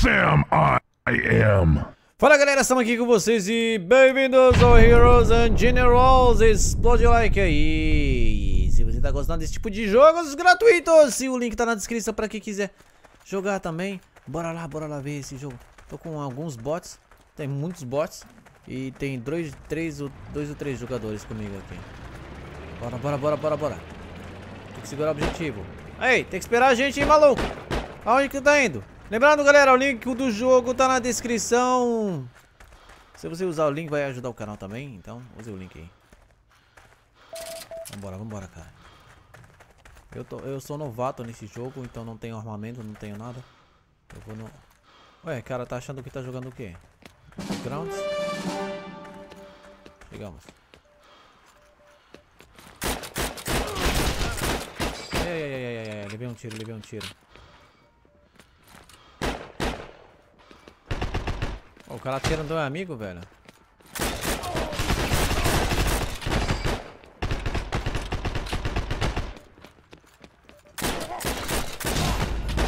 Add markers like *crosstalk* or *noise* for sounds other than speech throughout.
Sam I am. Fala galera, estamos aqui com vocês e bem-vindos ao Heroes and Generals. Explode like aí. Se você tá gostando desse tipo de jogos gratuitos, o link tá na descrição para quem quiser jogar também. Bora lá, bora lá ver esse jogo. Tô com alguns bots, tem muitos bots e tem dois, três, dois ou três jogadores comigo aqui. Bora, bora, bora, bora, bora. Tem que segurar o objetivo. Ei, tem que esperar a gente, hein, maluco? Aonde que tá indo? Lembrando, galera, o link do jogo tá na descrição. Se você usar o link, vai ajudar o canal também. Então, use o link aí. Vambora, vambora, cara. Eu, tô, eu sou novato nesse jogo, então não tenho armamento, não tenho nada. Eu vou no... Ué, cara, tá achando que tá jogando o quê? Grounds? Chegamos. Ai, ai, ai, ai, levei um tiro, levei um tiro. O cara atirando do meu amigo, velho.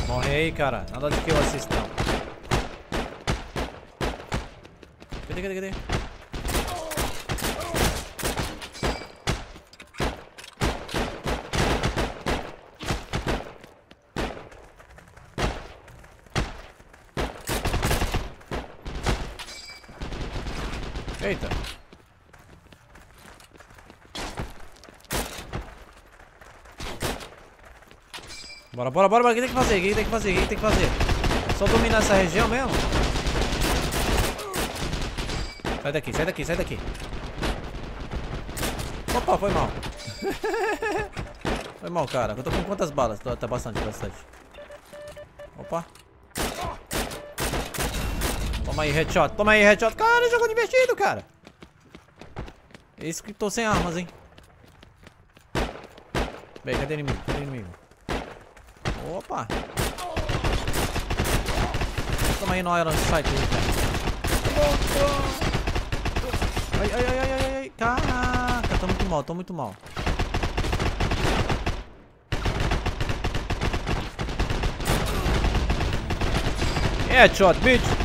Morre aí, cara. Nada de que eu assisto, não. Cadê, cadê, cadê? Eita. Bora, bora, bora, bora. O que tem que fazer? O que tem que fazer? O que tem que fazer? Só dominar essa região mesmo? Sai daqui, sai daqui, sai daqui. Opa, foi mal. *laughs* foi mal, cara. Eu tô com quantas balas? Tá bastante, bastante. Opa. Toma aí, headshot. Toma aí, headshot. Cara, jogo divertido, cara. Esse que tô sem armas, hein. Bem, cadê inimigo? Cadê inimigo? Opa. Toma aí no Iron Sight. Ai, ai, ai, ai, ai, ai. Caraca, tô muito mal, tô muito mal. Headshot, bitch.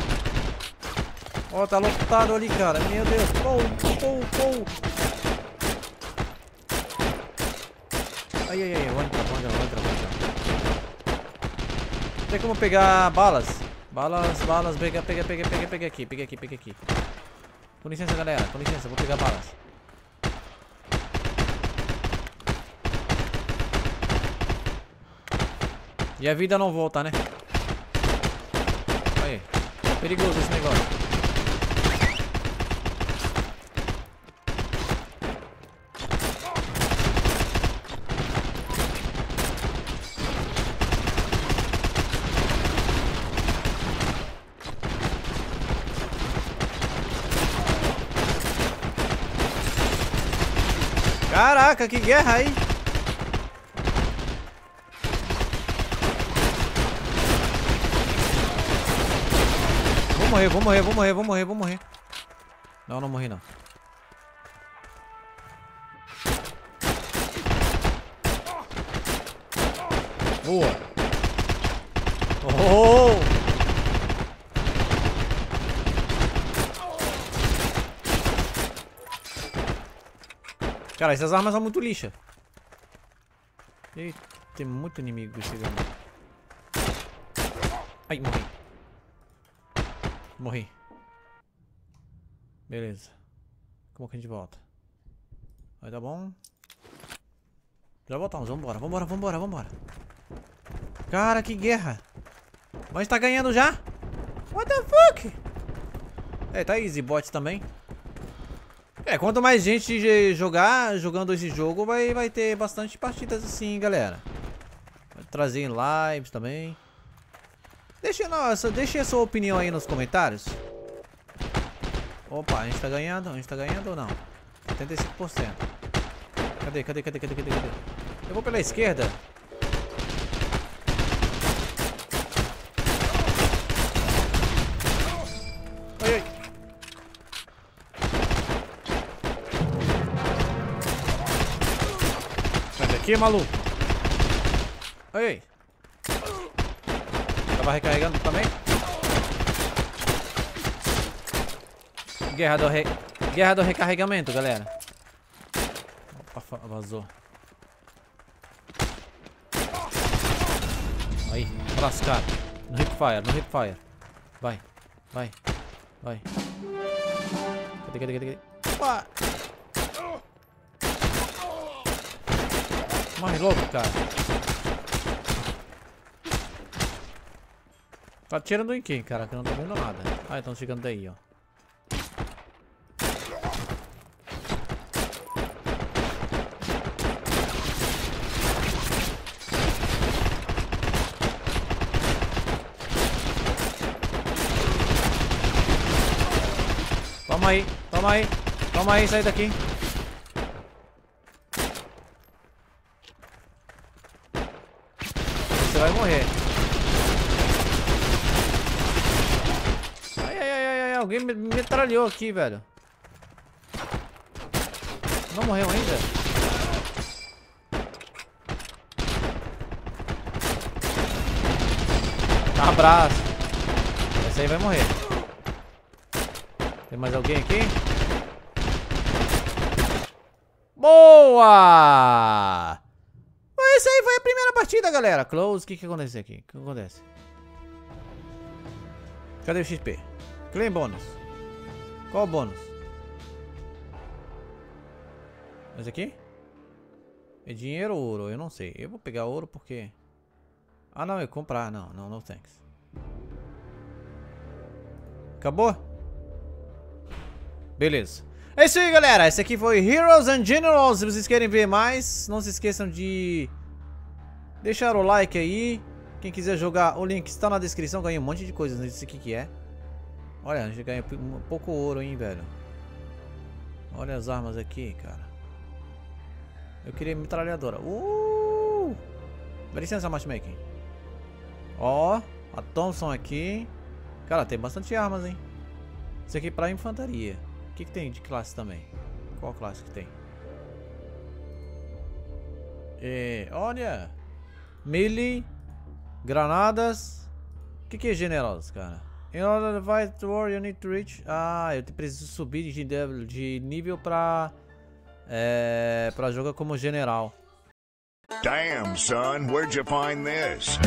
Ó, tá lotado ali, cara. Meu Deus. Pou, pou, pou. Ai, ai, ai. Vou entrar, vou entrar, vou entrar, vou entrar. Tem como pegar balas? Balas, balas. Pega, pega, pega, pega, pega aqui. Pega aqui, pega aqui. Com licença, galera. Com licença, vou pegar balas. E a vida não volta, né? Aí. Perigoso esse negócio. Caraca, que guerra aí. Vou morrer, vou morrer, vou morrer, vou morrer, vou morrer. Não, não morri não. Boa. Oh! Cara, essas armas são muito lixa. Eita, tem muito inimigo chegando. Ai, morri. Morri. Beleza. Como que a gente volta? Vai dar bom. Já voltamos, vambora, vambora, vambora, vambora. Cara, que guerra. Mas tá ganhando já? What the fuck? É, tá easy bot também. É, quanto mais gente jogar, jogando esse jogo, vai, vai ter bastante partidas assim, galera. Vai trazer em lives também. Deixe, nossa, deixe a sua opinião aí nos comentários. Opa, a gente tá ganhando? A gente tá ganhando ou não? 75%. Cadê, cadê, cadê, cadê, cadê, cadê? Eu vou pela esquerda. aqui, maluco. Ei. Tava recarregando também? Guerra do, re... Guerra do recarregamento, galera. Opa, vazou. Aí, lascar. No hipfire, no hipfire. Vai, vai, vai. Cadê, cadê, cadê? cadê? Morre louco, cara. Tá atirando em quem, cara? Que eu não tô vendo nada. Ah, estão chegando daí, ó. Toma aí, toma aí, toma aí, sai daqui. Vai morrer. Ai, ai, ai, ai, alguém me metralhou aqui, velho. Não morreu ainda? Abraço. Esse aí vai morrer. Tem mais alguém aqui? Boa! Essa aí foi a primeira partida, galera. Close. O que que acontece aqui? O que acontece? Cadê o XP? Claim bônus. Qual bônus? Esse aqui? É dinheiro ou ouro? Eu não sei. Eu vou pegar ouro porque... Ah, não. Eu comprar. Não, não, não thanks. Acabou? Beleza. É isso aí, galera. Esse aqui foi Heroes and Generals. Se vocês querem ver mais, não se esqueçam de deixar o like aí. Quem quiser jogar, o link está na descrição. Ganhei um monte de coisas. Não sei o que que é. Olha, a gente ganha pouco ouro, hein, velho. Olha as armas aqui, cara. Eu queria metralhadora. Uh! Dá licença, matchmaking. Ó, a Thompson aqui. Cara, tem bastante armas, hein. Isso aqui é pra infantaria. O que, que tem de classe também? Qual classe que tem? É, olha! Melee, granadas. O que, que é generosos, cara? In order to fight the war, you need to reach... Ah, eu preciso subir de, de nível pra... É, pra jogar como general. Damn, son, where'd you find this?